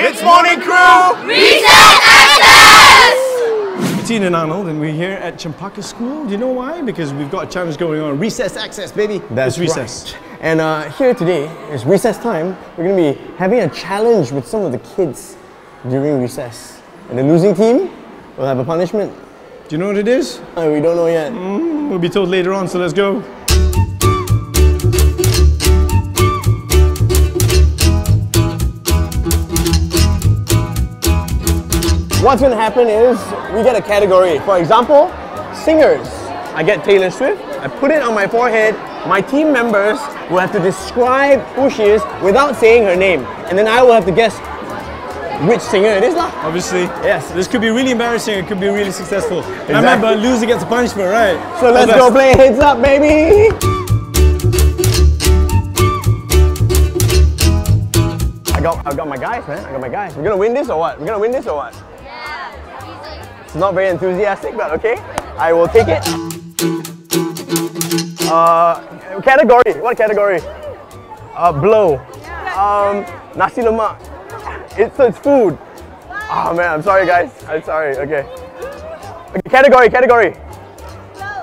It's Morning Crew! Recess Access! It's Ean and Arnold, and we're here at Cempaka School. Do you know why? Because we've got a challenge going on. Recess Access, baby. That's it's recess. right. And uh, here today is recess time. We're going to be having a challenge with some of the kids during recess. And the losing team will have a punishment. Do you know what it is? Uh, we don't know yet. We'll be told later on, so let's go. What's going to happen is we get a category. For example, singers. I get Taylor Swift. I put it on my forehead. My team members will have to describe who she is without saying her name. And then I will have to guess which singer it is. lah. Obviously. Yes. This could be really embarrassing, it could be really successful. And remember, loser gets a punishment, right? So let's go play Heads Up, baby! I got, I got my guys, man. I got my guys. We're gonna win this or what? We're gonna win this or what? It's not very enthusiastic, but okay. I will take it. Uh, category. What category? Uh, blow. Um, nasi lemak. It's it's food. Oh man, I'm sorry, guys. I'm sorry. Okay. okay category. Category.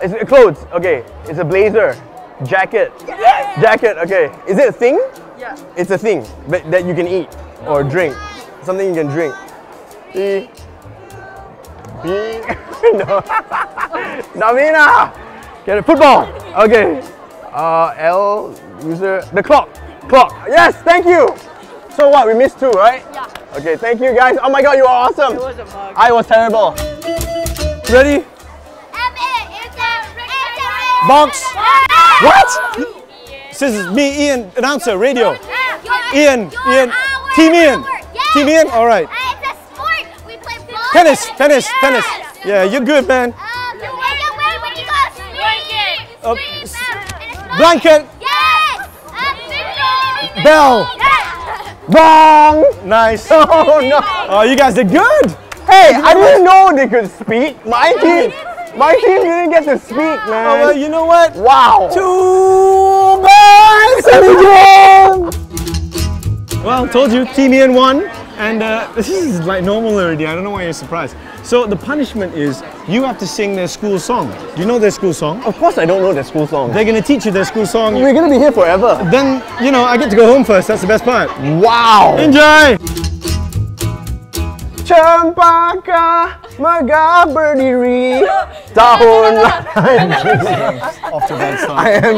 It's clothes. Okay. It's a blazer. Jacket. Jacket. Okay. Is it a thing? Yeah. It's a thing but that you can eat or drink. Something you can drink. E. B. no. Navina. Get it. Football. Okay. Uh, L. User. The clock. Clock. Yes. Thank you. So what? We missed two, right? Yeah. Okay. Thank you, guys. Oh my God, you are awesome. It was a bug. I was terrible. Ready? Box. What? This is me, Ean, announcer, radio. Ean, Ean, Team Ean. Team Ean, all right. Tennis, tennis, tennis. Yeah, you're good, man. Um, you wait, when you go swing. Uh, Swing, s- and Blanket, Yes. Um, bell, Yes. bong. Nice. Oh no. Oh, you guys did good. Hey, I didn't know they could speak. My team, my team didn't get to speak, man. Oh, well, you know what? Wow. Two boys and a! Well, told you, Team Ean won. And uh, this is like normal already. I don't know why you're surprised. So the punishment is you have to sing their school song. Do you know their school song? Of course, I don't know their school song. They're gonna teach you their school song. We're gonna be here forever. Then, you know, I get to go home first. That's the best part. Wow. Enjoy! Cempaka megah berdiri tahun Off to a bad start. I am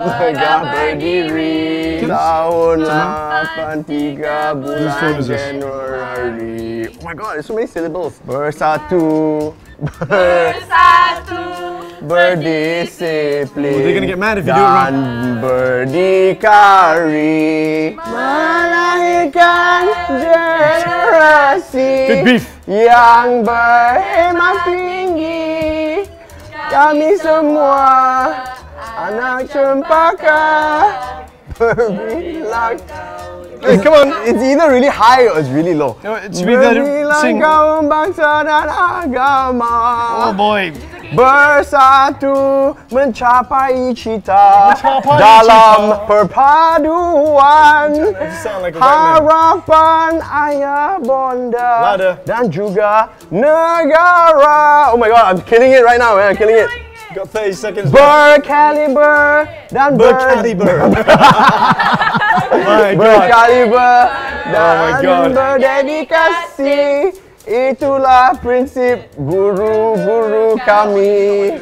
megah berdiri tahun 83 phone bulan is this? Januari. Oh my god, there's so many syllables. Bersatu, Bersatu. berdisiplin. Oh, they're gonna get mad if you do it wrong. Dan berdikari melahirkan generasi Good beef. yang berhemat tinggi. Kami semua anak cempaka berbilang. Hey, come on. It's either really high or it's really low. No, it should be the sing. kaum bangsa dan agama. Oh boy. Bersatu mencapai cita Mencapai dalam cita. perpaduan like a white man. harapan ayah bonda Louder. dan juga negara. Oh my god, I'm killing it right now, man. I'm killing it. Got 30 seconds. Berkaliber dan ber Berkaliber. My God. berkaliber my dan God. berdedikasi. Itulah prinsip guru-guru kami.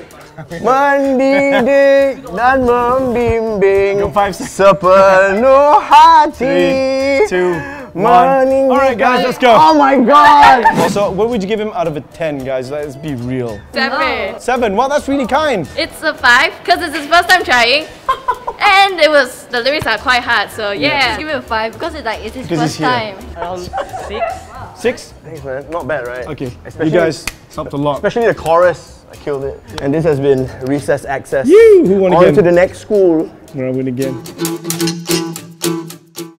Mendidik dan membimbing sepenuh hati. Three, two, one. All right, guys, let's go. Oh my god! Also, what would you give him out of a 10, guys? Let's be real. Seven. Seven. Well, that's really kind. It's a five because it's his first time trying, and it was the lyrics are quite hard. So yeah, Just Give it a five because it's like it's his Because first he's here. time. Six? Thanks, man. Not bad, right? Okay. Especially- you guys helped a lot. Especially the chorus. I killed it. And this has been Recess Access. You, who won On again? to the next school. We're gonna win again.